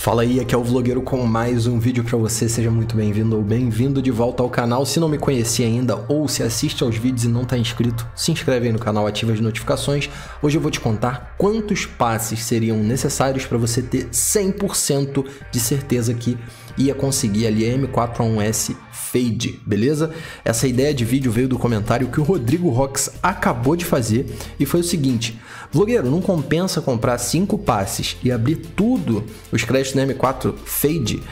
Fala aí, aqui é o Vlogueiro com mais um vídeo para você, seja muito bem-vindo ou bem-vindo de volta ao canal. Se não me conhecia ainda ou se assiste aos vídeos e não está inscrito, se inscreve aí no canal, ativa as notificações. Hoje eu vou te contar quantos passes seriam necessários para você ter 100% de certeza que ia conseguir ali a M4A1S Fade, beleza? Essa ideia de vídeo veio do comentário que o Rodrigo Rox acabou de fazer e foi o seguinte: Vlogueiro, não compensa comprar 5 passes e abrir tudo os créditos na M4 Fade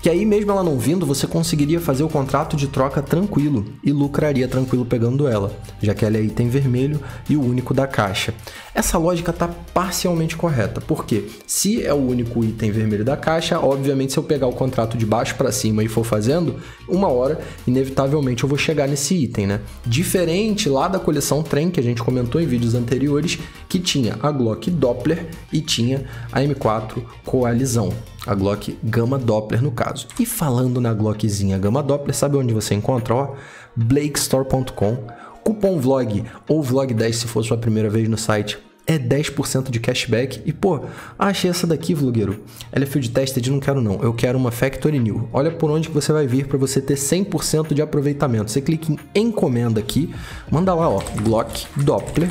que aí mesmo ela não vindo, você conseguiria fazer o contrato de troca tranquilo e lucraria tranquilo pegando ela, já que ela é item vermelho e o único da caixa. Essa lógica está parcialmente correta, porque se é o único item vermelho da caixa, obviamente se eu pegar o contrato de baixo para cima e for fazendo, uma hora, inevitavelmente eu vou chegar nesse item, né? Diferente lá da coleção Trem, que a gente comentou em vídeos anteriores, que tinha a Glock Doppler e tinha a M4 Coalizão a Glock Gama Doppler no caso. E falando na Glockzinha Gama Doppler, sabe onde você encontra? Ó, blakestore.com, cupom VLOG ou VLOG10 se for sua primeira vez no site. É 10% de cashback. E pô, achei essa daqui, vlogueiro. Ela é field tested, não quero não. Eu quero uma Factory New. Olha por onde que você vai vir para você ter 100% de aproveitamento. Você clica em encomenda aqui, manda lá, ó, Glock Doppler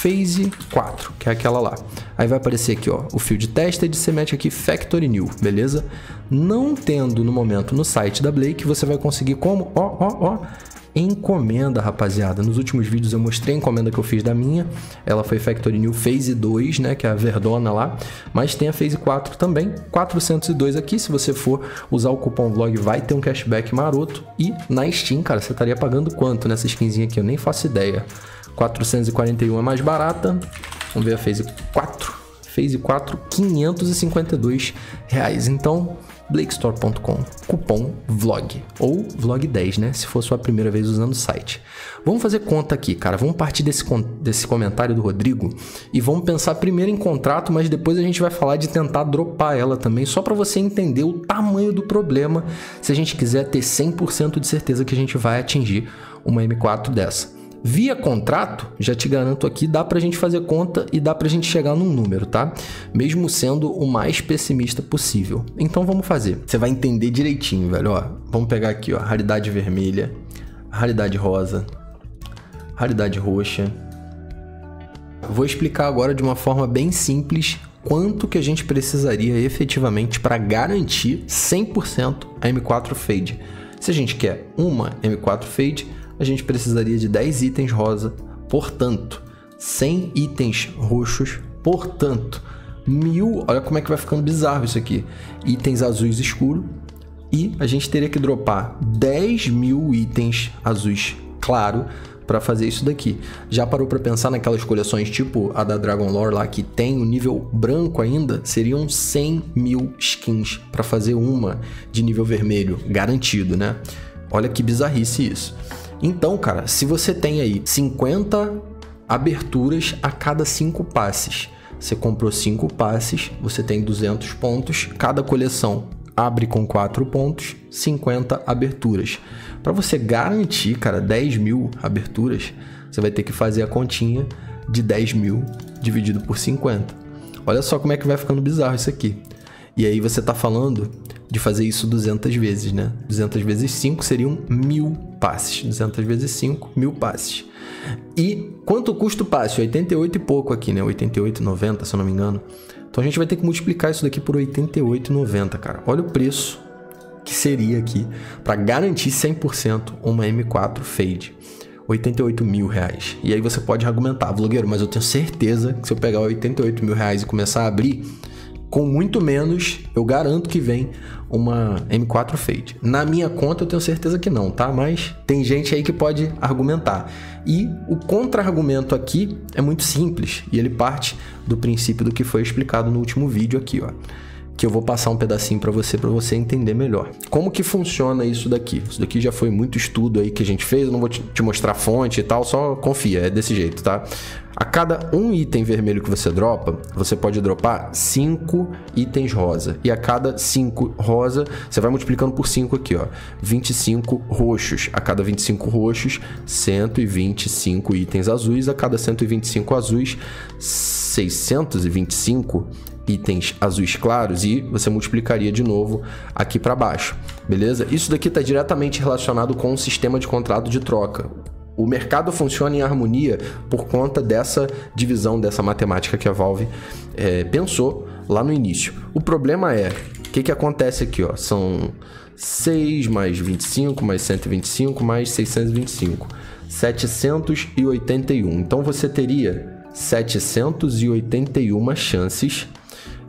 Phase 4, que é aquela lá. Aí vai aparecer aqui, ó, o field tested, você mete aqui Factory New, beleza? Não tendo no momento no site da Blake, você vai conseguir como, ó, ó, ó, encomenda, rapaziada. Nos últimos vídeos eu mostrei a encomenda que eu fiz da minha. Ela foi Factory New Phase 2, né, que é a verdona lá, mas tem a Phase 4 também, 402 aqui, se você for usar o cupom VLOG vai ter um cashback maroto e na Steam, cara, você estaria pagando quanto nessa skinzinha aqui? Eu nem faço ideia. 441 é mais barata. Vamos ver a Phase 4. Phase 4, 552 reais. Então, blakestore.com, cupom VLOG ou VLOG10, né? Se for sua primeira vez usando o site. Vamos fazer conta aqui, cara. Vamos partir desse, desse comentário do Rodrigo e vamos pensar primeiro em contrato, mas depois a gente vai falar de tentar dropar ela também, só para você entender o tamanho do problema se a gente quiser ter 100% de certeza que a gente vai atingir uma M4 dessa. Via contrato, já te garanto aqui, dá para a gente fazer conta e dá para a gente chegar num número, tá? Mesmo sendo o mais pessimista possível. Então vamos fazer. Você vai entender direitinho, velho. Ó, vamos pegar aqui, ó, raridade vermelha, raridade rosa, raridade roxa. Vou explicar agora de uma forma bem simples quanto que a gente precisaria efetivamente para garantir 100% a M4 Fade. Se a gente quer uma M4 Fade, a gente precisaria de 10 itens rosa, portanto, 100 itens roxos, portanto, mil. Olha como é que vai ficando bizarro isso aqui. Itens azuis escuro. E a gente teria que dropar 10 mil itens azuis claro para fazer isso daqui. Já parou para pensar naquelas coleções tipo a da Dragon Lore lá que tem o nível branco ainda? Seriam 100 mil skins para fazer uma de nível vermelho, garantido, né? Olha que bizarrice isso. Então, cara, se você tem aí 50 aberturas a cada 5 passes, você comprou 5 passes, você tem 200 pontos, cada coleção abre com 4 pontos, 50 aberturas. Para você garantir, cara, 10 mil aberturas, você vai ter que fazer a continha de 10 mil dividido por 50. Olha só como é que vai ficando bizarro isso aqui. E aí você está falando de fazer isso 200 vezes, né? 200 vezes 5 seriam mil passes. 200 vezes 5, mil passes. E quanto custa o passe? 88 e pouco aqui, né? 88,90, se eu não me engano. Então a gente vai ter que multiplicar isso daqui por 88,90, cara. Olha o preço que seria aqui para garantir 100% uma M4 Fade. 88 mil reais. E aí você pode argumentar, blogueiro, mas eu tenho certeza que se eu pegar 88 mil reais e começar a abrir, com muito menos, eu garanto que vem uma M4 Fade. Na minha conta eu tenho certeza que não, tá? Mas tem gente aí que pode argumentar. E o contra-argumento aqui é muito simples e ele parte do princípio do que foi explicado no último vídeo aqui, ó que eu vou passar um pedacinho para você para você entender melhor. Como que funciona isso daqui? Isso daqui já foi muito estudo aí que a gente fez, eu não vou te mostrar fonte e tal, só confia, é desse jeito, tá? A cada um item vermelho que você dropa, você pode dropar 5 itens rosa. E a cada 5 rosa, você vai multiplicando por 5 aqui, ó. 25 roxos. A cada 25 roxos, 125 itens azuis. A cada 125 azuis, 625 itens azuis claros e você multiplicaria de novo aqui para baixo, beleza? Isso daqui está diretamente relacionado com o sistema de contrato de troca. O mercado funciona em harmonia por conta dessa divisão, dessa matemática que a Valve é, pensou lá no início. O problema é, o que, que acontece aqui? Ó? São 6 mais 25 mais 125 mais 625. 781. Então você teria 781 chances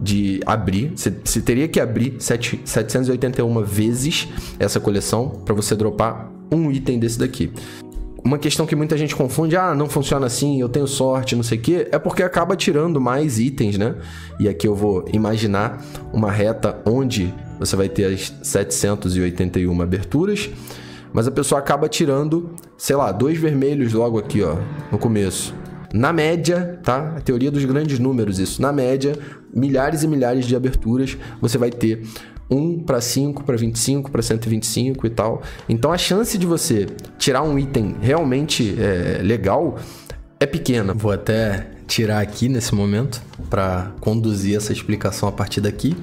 de abrir. Você, teria que abrir 7, 781 vezes essa coleção para você dropar um item desse daqui. Uma questão que muita gente confunde, ah, não funciona assim, eu tenho sorte, não sei o quê, é porque acaba tirando mais itens, né? E aqui eu vou imaginar uma reta onde você vai ter as 781 aberturas, mas a pessoa acaba tirando, sei lá, dois vermelhos logo aqui, ó, no começo. Na média, tá? A teoria dos grandes números, isso. Na média, milhares e milhares de aberturas você vai ter 1 para 5, para 25, para 125 e tal. Então a chance de você tirar um item realmente é, legal é pequena. Vou até tirar aqui nesse momento para conduzir essa explicação a partir daqui.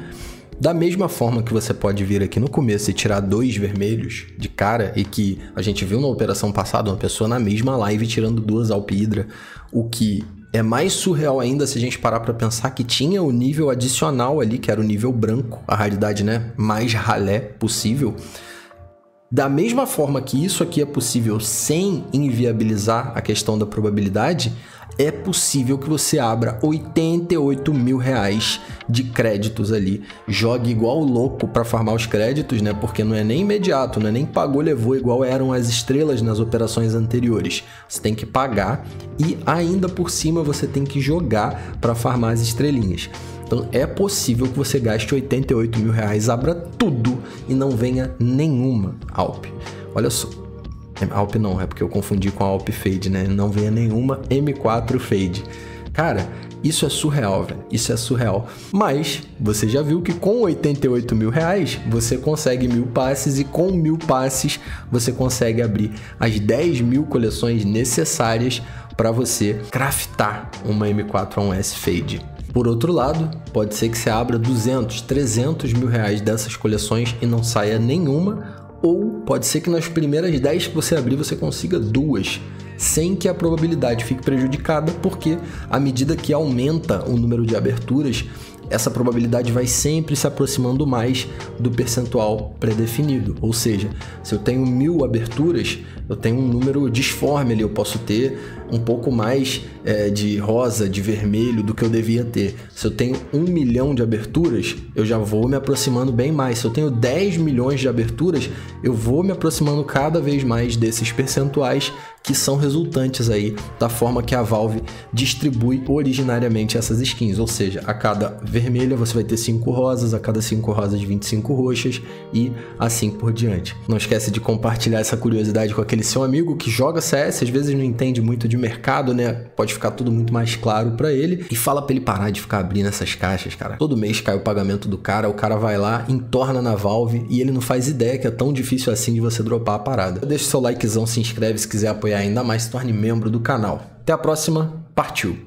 Da mesma forma que você pode vir aqui no começo e tirar dois vermelhos de cara, e que a gente viu na operação passada, uma pessoa na mesma live tirando duas Alpidra, o que é mais surreal ainda se a gente parar para pensar que tinha o nível adicional ali, que era o nível branco, a raridade né, mais ralé possível. Da mesma forma que isso aqui é possível sem inviabilizar a questão da probabilidade, é possível que você abra 88 mil reais de créditos ali. Jogue igual louco para farmar os créditos, né? Porque não é nem imediato, não é nem pagou, levou igual eram as estrelas nas operações anteriores. Você tem que pagar e ainda por cima você tem que jogar para farmar as estrelinhas. Então é possível que você gaste 88 mil reais, abra tudo e não venha nenhuma Alp. Olha só, Alp não, é porque eu confundi com a Alp Fade, né? Não venha nenhuma M4 Fade. Cara, isso é surreal, velho. Isso é surreal. Mas você já viu que com 88 mil reais você consegue mil passes e com mil passes você consegue abrir as 10 mil coleções necessárias para você craftar uma M4A1S Fade. Por outro lado, pode ser que você abra 200, 300 mil reais dessas coleções e não saia nenhuma ou pode ser que nas primeiras 10 que você abrir você consiga duas, sem que a probabilidade fique prejudicada, porque à medida que aumenta o número de aberturas, essa probabilidade vai sempre se aproximando mais do percentual pré-definido. Ou seja, se eu tenho mil aberturas, eu tenho um número disforme ali, eu posso ter um pouco mais é, de rosa, de vermelho do que eu devia ter. Se eu tenho um milhão de aberturas, eu já vou me aproximando bem mais. Se eu tenho 10 milhões de aberturas, eu vou me aproximando cada vez mais desses percentuais que são resultantes aí da forma que a Valve distribui originariamente essas skins, ou seja, a cada vermelha você vai ter 5 rosas, a cada 5 rosas 25 roxas e assim por diante. Não esquece de compartilhar essa curiosidade com aquele seu amigo que joga CS, às vezes não entende muito de mercado, né? Pode ficar tudo muito mais claro para ele e fala para ele parar de ficar abrindo essas caixas, cara. Todo mês cai o pagamento do cara, o cara vai lá, entorna na Valve e ele não faz ideia que é tão difícil assim de você dropar a parada. Deixa seu likezão, se inscreve se quiser apoiar ainda mais, se torne membro do canal. Até a próxima, partiu!